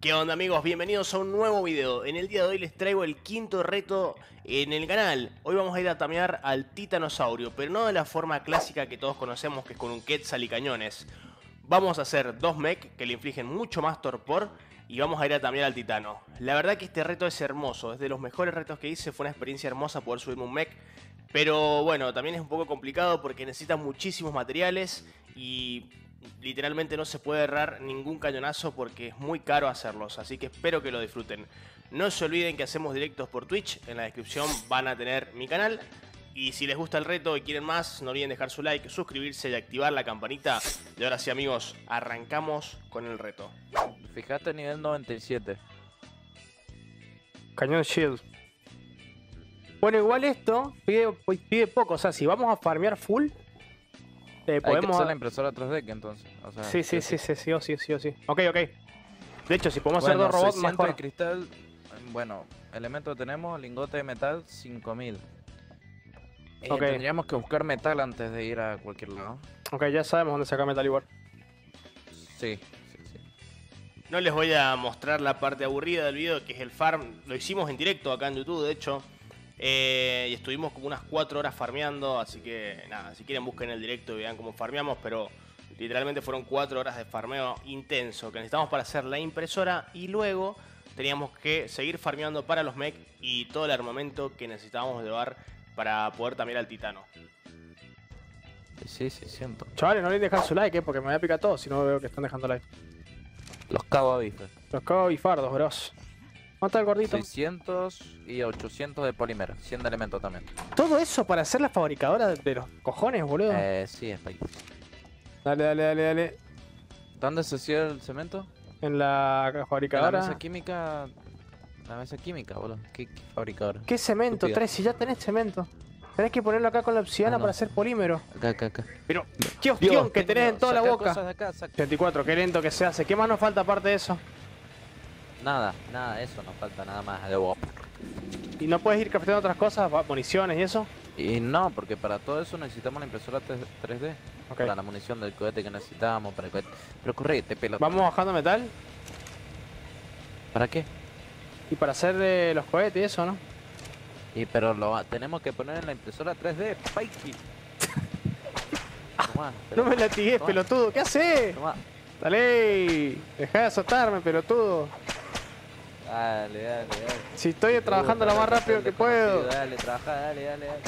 ¿Qué onda amigos? Bienvenidos a un nuevo video. En el día de hoy les traigo el quinto reto en el canal. Hoy vamos a ir a tamear al titanosaurio, pero no de la forma clásica que todos conocemos, que es con un quetzal y cañones. Vamos a hacer dos mech que le infligen mucho más torpor y vamos a ir a tamear al titano. La verdad que este reto es hermoso, es de los mejores retos que hice, fue una experiencia hermosa poder subirme un mech. Pero bueno, también es un poco complicado porque necesita muchísimos materiales y literalmente no se puede errar ningún cañonazo porque es muy caro hacerlos, así que espero que lo disfruten. No se olviden que hacemos directos por Twitch, en la descripción van a tener mi canal. Y si les gusta el reto y quieren más, no olviden dejar su like, suscribirse y activar la campanita. Y ahora sí amigos, arrancamos con el reto. Fíjate nivel 97. Cañón Shield. Bueno, igual esto pide, pide poco, o sea, si vamos a farmear full, Hay que podemos... hacer la impresora 3D que entonces. O sea, Sí, sí, sí, sí, sí, o sí, sí, o sí. Ok, ok. De hecho, si podemos Bueno, hacer dos robots, 600 mejor. de cristal. Bueno, elemento tenemos, lingote de metal, 5000. Eh. Tendríamos que buscar metal antes de ir a cualquier lado. Ok, ya sabemos dónde sacar Metal igual. Sí, sí, sí. No les voy a mostrar la parte aburrida del video, que es el farm. Lo hicimos en directo acá en YouTube, de hecho. Eh, y estuvimos como unas 4 horas farmeando, así que nada, si quieren busquen el directo y vean cómo farmeamos, pero literalmente fueron 4 horas de farmeo intenso que necesitamos para hacer la impresora y luego teníamos que seguir farmeando para los mech y todo el armamento que necesitábamos llevar para poder también al titano. Sí, sí, siento. Chavales, no olviden dejar su like, eh, porque me voy a picar todo si no veo que están dejando like. Los cabo. Los cago bifardos, bros. ¿Dónde está el gordito? 600 y 800 de polímero. 100 de elemento también. Todo eso para hacer la fabricadora de los cojones, boludo. Eh, sí, es ahí. Dale, dale, dale, dale. ¿Dónde se hacía el cemento? En la En la fabricadora. mesa química. La mesa química, boludo. ¿Qué, qué fabricadora? ¿Qué cemento? Estúpida. Tres, si ya tenés cemento. Tenés que ponerlo acá con la obsidiana Ah, no. para hacer polímero. Acá, acá, acá. Pero, qué opción que tenés en toda la boca. cosas de acá, saca- 84, qué lento que se hace. ¿Qué más nos falta aparte de eso? Nada, nada, eso nos falta nada más de vos. ¿Y no puedes ir crafteando otras cosas? Municiones y eso. Y no, porque para todo eso necesitamos la impresora 3- 3D. Ok. Para la munición del cohete que necesitamos, para el cohete. Pero correte, pelota. Vamos bajando metal. ¿Para qué? Y para hacer eh, los cohetes y eso, ¿no? Y pero lo va- tenemos que poner en la impresora 3D, Pikey. Tomá, No me latigues, pelotudo. ¿Qué haces? Dale. Deja de azotarme, pelotudo. Dale, dale, dale. Si estoy trabajando lo más rápido que puedo. Dale, trabaja, dale, dale, dale.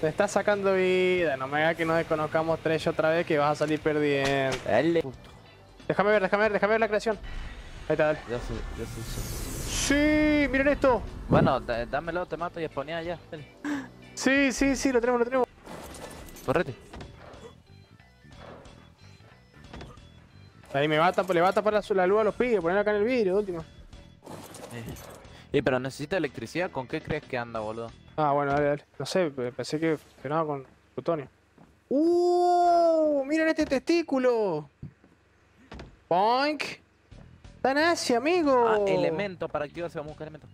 Te estás sacando vida. No me hagas que nos desconozcamos tres otra vez que vas a salir perdiendo. Dale. Déjame ver, déjame ver, déjame ver la creación. Ahí está, dale. Ya sé, ya sé. Sí, miren esto. Bueno, dámelo, te mato y exponía ya. Dale. Sí, sí, sí, lo tenemos, lo tenemos. Correte. Ahí me va a tapar, le va a tapar la, luz a los pibes, ponerlo acá en el vidrio, último. Eh, pero necesita electricidad, ¿con qué crees que anda, boludo? Ah, bueno, dale, dale. No sé, pe- pensé que funcionaba con plutonio. ¡Uh! ¡Miren este testículo! ¡Boink! ¡Está nazi, amigo! Ah, elemento, para activar se vamos a buscar elemento.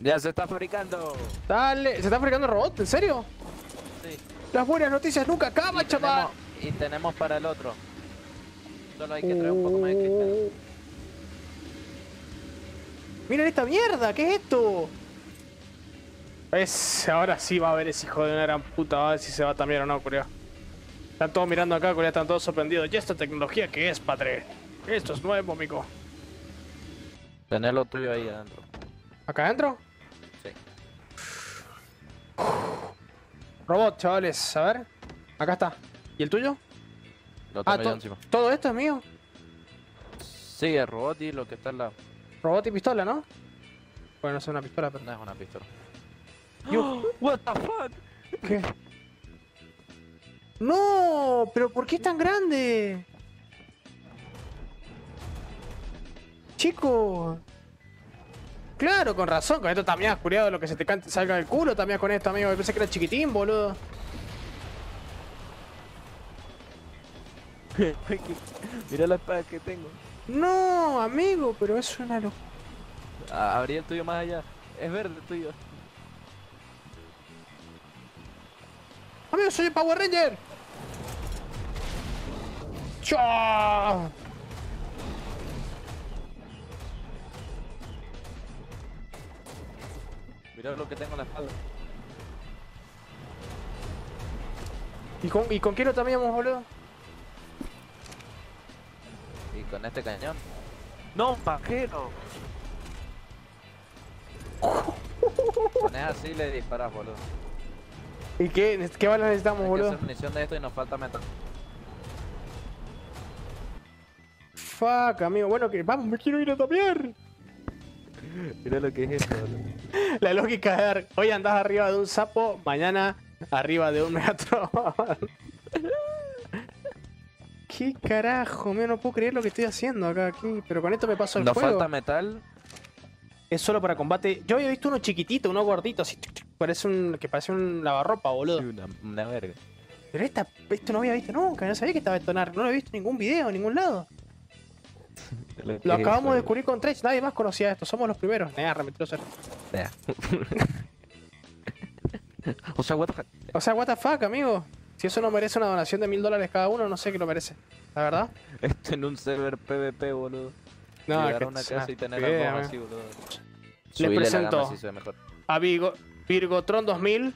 Ya se está fabricando. Dale, ¿se está fabricando el robot? ¿En serio? Sí. Las buenas noticias nunca acaban, chaval. y tenemos para el otro. Solo hay que traer un poco más de cristal. Miren esta mierda, ¿qué es esto? Es, ahora sí va a ver ese hijo de una gran puta, a ver si se va a también o no, Corea. Están todos mirando acá, Corea, están todos sorprendidos. ¿Y esta tecnología qué es, padre? Esto es nuevo, amigo. Tener lo tuyo ahí adentro. ¿Acá adentro? Sí. Robot, chavales, a ver. Acá está. ¿Y el tuyo? Lo Ah, tengo to- encima. todo esto es mío. Sí, el robot y lo que está al lado. Robot y pistola, ¿no? Bueno, no es una pistola, pero... No es una pistola. Yo- What the fuck? ¿Qué? ¡No! ¿Pero por qué es tan grande? Chico. Claro, con razón, con esto también has curiado lo que se te cante, salga del culo también con esto, amigo. Pensé que era chiquitín, boludo. Mira la espada que tengo. No, amigo, pero es una locura. Ah, abrí el tuyo más allá. Es verde el tuyo. Amigo, soy el Power Ranger. ¡Chao! Mirad lo que tengo en la espalda. ¿Y con, y con lo también boludo? Y con este cañón. ¡No, pajero! Pones así y le disparas, boludo. ¿Y qué, qué balas necesitamos, Hay que boludo? hacer munición de esto y nos falta metal. Fuck, amigo. Bueno, que vamos, me quiero ir a tapear. Mira lo que es esto, boludo. La lógica de dar, hoy andás arriba de un sapo, mañana arriba de un Megatron. ¿Qué carajo, amigo? No puedo creer lo que estoy haciendo acá, aquí. Pero con esto me paso el Nos juego. falta metal. Es solo para combate. Yo había visto uno chiquitito, uno gordito, así. Parece un, que parece un lavarropa, boludo. Una, una verga. Pero esta, esto no había visto nunca, no sabía que estaba detonar. No lo he visto en ningún video, en ningún lado. Lo acabamos de descubrir con Tresh, nadie más conocía esto, somos los primeros. Nah, remetido o sea, what the fuck. O sea, what the fuck, amigo. Si eso no merece una donación de mil dólares cada uno, no sé qué lo merece. ¿La verdad? Esto en un server PvP, boludo. No, Llegar que a una casa y tener algo amigo. así, boludo. Le Subile la presento. si. A Virgo, Virgotron 2000,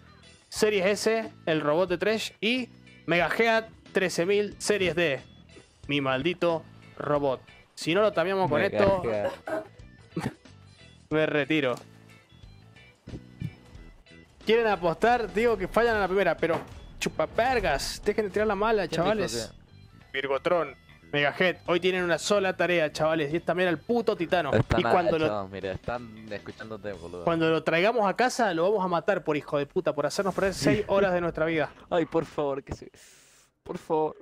Series S, el robot de Tresh y Megahead 13000 Series D. Mi maldito robot. Si no lo cambiamos con Mega esto, me retiro. Quieren apostar, digo que fallan a la primera, pero chupapergas, dejen de tirar la mala, ¿Quién dijo chavales. Virgotron, Megahead, hoy tienen una sola tarea, chavales, y es también al puto titano. Están y cuando lo, mira, están escuchándote, boludo. cuando lo traigamos a casa, lo vamos a matar por hijo de puta, por hacernos perder 6 horas de nuestra vida. Ay, por favor, que se... Por favor.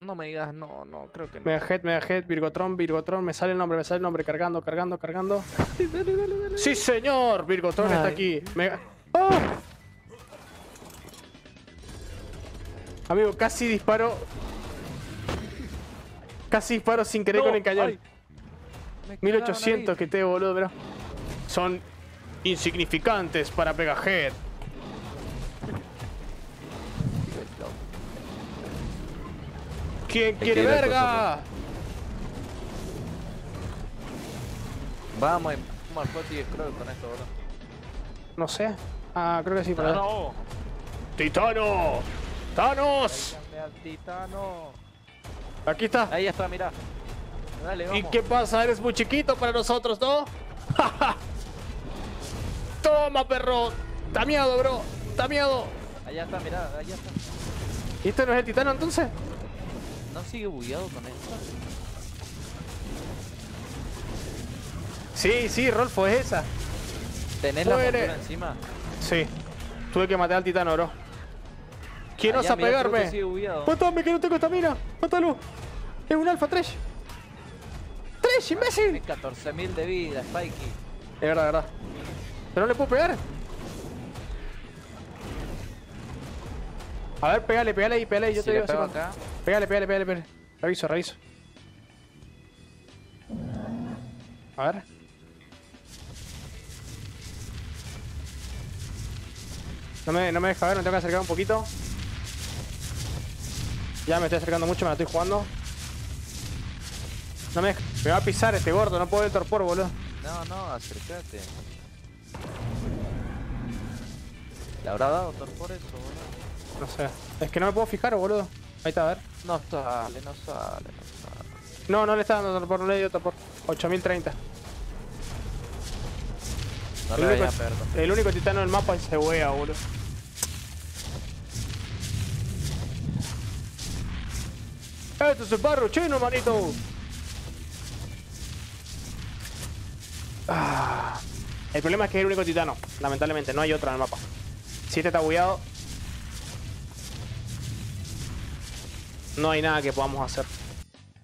No me digas, no, no, creo que no. Megahead, Megahead, Virgotron, Virgotron, me sale el nombre, me sale el nombre, cargando, cargando, cargando. ¡Sí, señor! Virgotron está aquí. Mega... ¡Oh! Amigo, casi disparo. Casi disparo sin querer No, con el cañón. ay. Me cagaron 1800 ahí. que te boludo, pero. Son insignificantes para Megahead. ¿Quién quiere verga? Vamos, vamos al y Scroll con esto, boludo. No sé. Ah, creo que sí, para ¡Titano! ¡Thanos! Tráiganme al Titano! Aquí está. Ahí está, mira. Dale, vamos. ¿Y qué pasa? Eres muy chiquito para nosotros, ¿no? Toma, perro. Da miedo, bro. Da miedo. Allá está, mira, allá está. ¿Y este no es el titano entonces? ¿No sigue bugueado con esto? Sí, sí, Rolfo, es esa. ¿Tenés la montura encima? Sí. Tuve que matar al titano, bro. ¿Quién Allá, mira, creo que pegarme? sigue bugueado. ¡Mátame, que no tengo estamina! ¡Mátalo! Es un alfa, Tresh. ¡Tresh, imbécil! Tiene 14.000 de vida, Spikey. Es verdad, es verdad. Pero no le puedo pegar. A ver, pégale, pégale ahí, pégale ahí. Yo si te digo. pego acá, Pégale, pégale, pégale, pégale. Reviso, reviso. A ver. No me, no me deja ver, me tengo que acercar un poquito. Ya me estoy acercando mucho, me la estoy jugando. No me Me va a pisar este gordo, no puedo el torpor, boludo. No, no, acércate. ¿Le habrá dado torpor eso, boludo? No sé. Es que no me puedo fijar, boludo. Ahí está, a ver. No sale, no sale, no sale. No, no le está dando torpor, no le dio torpor. 8030. No El único, a el único titano del mapa es wea, boludo. ¡Esto es el barro chino, manito! Ah. El problema es que es el único titano, lamentablemente, no hay otro en el mapa. Si este está bugueado, no hay nada que podamos hacer.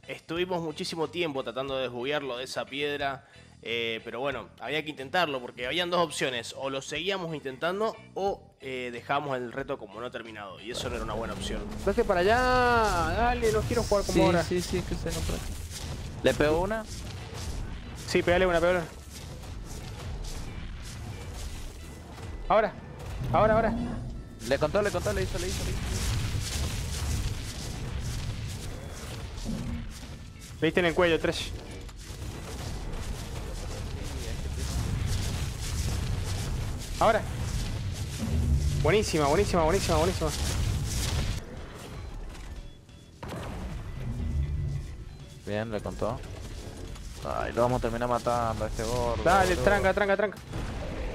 Estuvimos muchísimo tiempo tratando de desbuguearlo de esa piedra, eh, pero bueno, había que intentarlo porque habían dos opciones, o lo seguíamos intentando o eh, dejamos el reto como no terminado, y eso no era una buena opción. Vete para allá, dale, no quiero jugar como Sí, ahora. sí, sí, que se no. ¿Le pegó una? Sí, pegale una, pegale una. Ahora, ahora, ahora. Le contó, le contó, le hizo, le hizo, le hizo. Le diste en el cuello, Tresh. Ahora. Buenísima, buenísima, buenísima, buenísima. Bien, le contó. Ay, lo vamos a terminar matando a este gordo. Dale, tranca, tranca, tranca.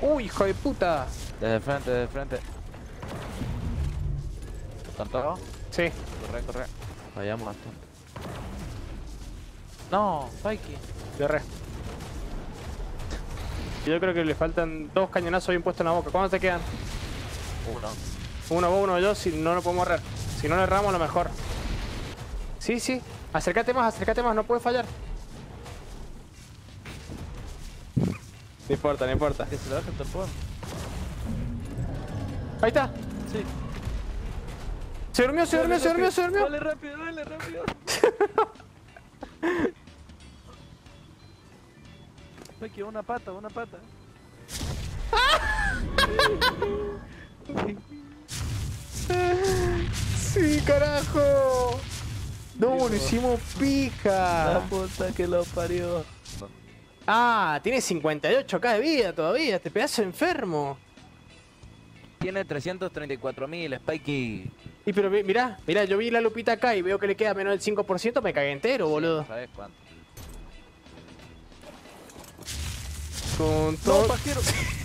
Uy, hijo de puta. Desde el frente, desde el frente. ¿Le contó? Sí. Corre, corre. Fallamos bastante. No, Spikey. Re. Yo creo que le faltan dos cañonazos bien puestos en la boca. ¿Cuántos te quedan? Uno. Uno uno yo, si no lo podemos errar. Si no le erramos, a lo mejor. Sí, sí. Acércate más, acércate más, no puedes fallar. No importa, no importa. Que se lo. Ahí está. Sí. Se durmió, se durmió, se durmió, se durmió. Dale rápido, dale rápido. Spikey, una pata, una pata. Sí, carajo. No, lo hicimos pija. puta que lo parió. Ah, tiene 58k de vida todavía, este pedazo enfermo. Tiene 334.000, Spikey. Y pero mi- mirá, mirá, yo vi la lupita acá y veo que le queda menos del 5%, me cagué entero, boludo. ¿Sabes cuánto? Con todo... pajero!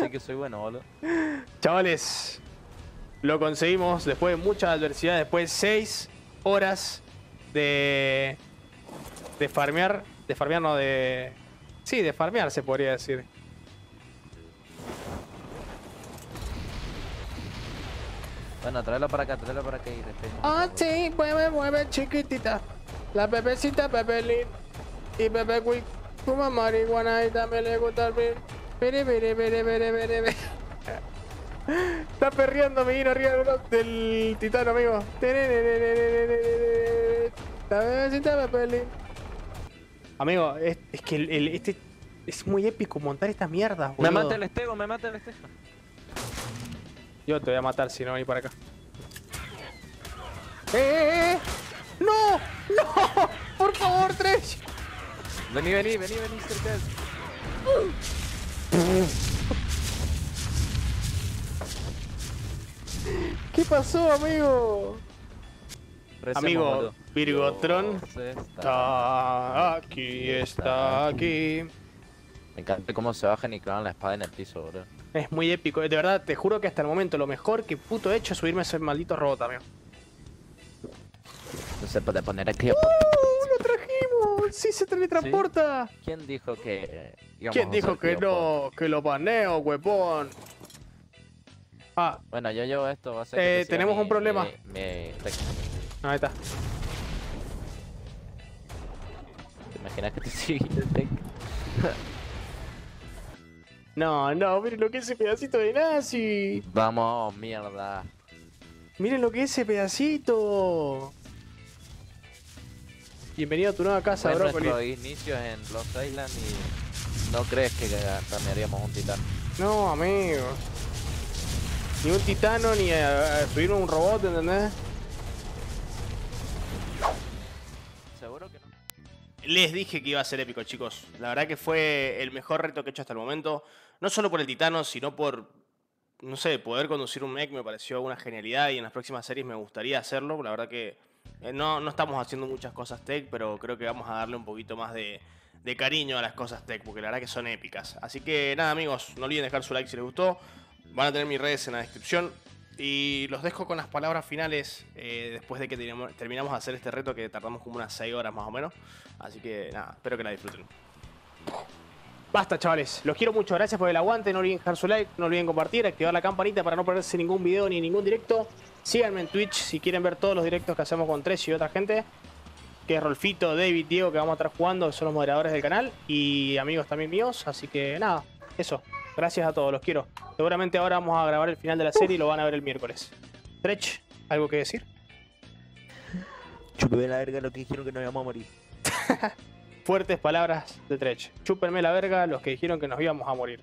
Sé que soy bueno, boludo. Chavales, lo conseguimos después de mucha adversidad, después de 6 horas de... De farmear, de farmear no, de... Sí, de farmear se podría decir. Bueno, tráelo para acá, tráelo para acá y después. Ah, sí, mueve, mueve, chiquitita. La bebecita Pepelín y Pepe Quick fuma marihuana y también le gusta el. Pere, pere, pere, pere, pere, pere. Está perreando, me vino arriba del, del titano, amigo. Amigo, es, es que el, el- este es muy épico montar estas mierdas, Me mata el estego, me mata el estego. Yo te voy a matar si no venís para acá. ¡Eh, eh, eh! ¡No! ¡No! ¡Por favor, Tresh! Vení, vení, vení, vení, cerca. ¿Qué pasó, amigo? Recemos, Amigo. Virgotron. Está- aquí, está aquí. Me encanta cómo se bajan y clavan la espada en el piso, boludo. Es muy épico, de verdad, te juro que hasta el momento lo mejor que puto he hecho es subirme a ese maldito robot, amigo. No se puede poner aquí. ¡Uh! ¡Lo trajimos! ¡Sí se teletransporta! ¿Quién dijo que ¿Quién dijo que no? Que lo baneo, huevón. Ah, Bueno, yo llevo esto, va a ser Eh, tenemos mi- un problema. mi- mi ahí está. ¿Te imaginas que te sigue el texto? No, no, miren lo que es ese pedacito de nazi. Vamos, mierda. Miren lo que es ese pedacito. Bienvenido a tu nueva casa, Fue Brócoli. nuestro inicio en Lost Island y no crees que cambiaríamos un titán. No, amigo. Ni un titano, ni a, a subirme un robot, ¿entendés? Seguro que no. Les dije que iba a ser épico, chicos. La verdad que fue el mejor reto que he hecho hasta el momento. No solo por el titano, sino por, no sé, poder conducir un mech me pareció una genialidad y en las próximas series me gustaría hacerlo. La verdad que no, no estamos haciendo muchas cosas tech, pero creo que vamos a darle un poquito más de, cariño a las cosas tech, porque la verdad que son épicas. Así que nada, amigos, no olviden dejar su like si les gustó. Van a tener mis redes en la descripción. Y los dejo con las palabras finales eh, después de que terminamos de hacer este reto que tardamos como unas 6 horas más o menos. Así que nada, espero que la disfruten. Basta, chavales. Los quiero mucho. Gracias por el aguante. No olviden dejar su like, no olviden compartir, activar la campanita para no perderse ningún video ni ningún directo. Síganme en Twitch si quieren ver todos los directos que hacemos con Tres y otra gente. Que es Rolfito, David, Diego, que vamos a estar jugando, que son los moderadores del canal. Y amigos también míos. Así que nada, eso. Gracias a todos, los quiero. Seguramente ahora vamos a grabar el final de la serie y lo van a ver el miércoles. Trech, ¿algo que decir? Chúpeme la verga lo que dijeron que nos íbamos a morir. Fuertes palabras de Trech. Chúpenme la verga los que dijeron que nos íbamos a morir.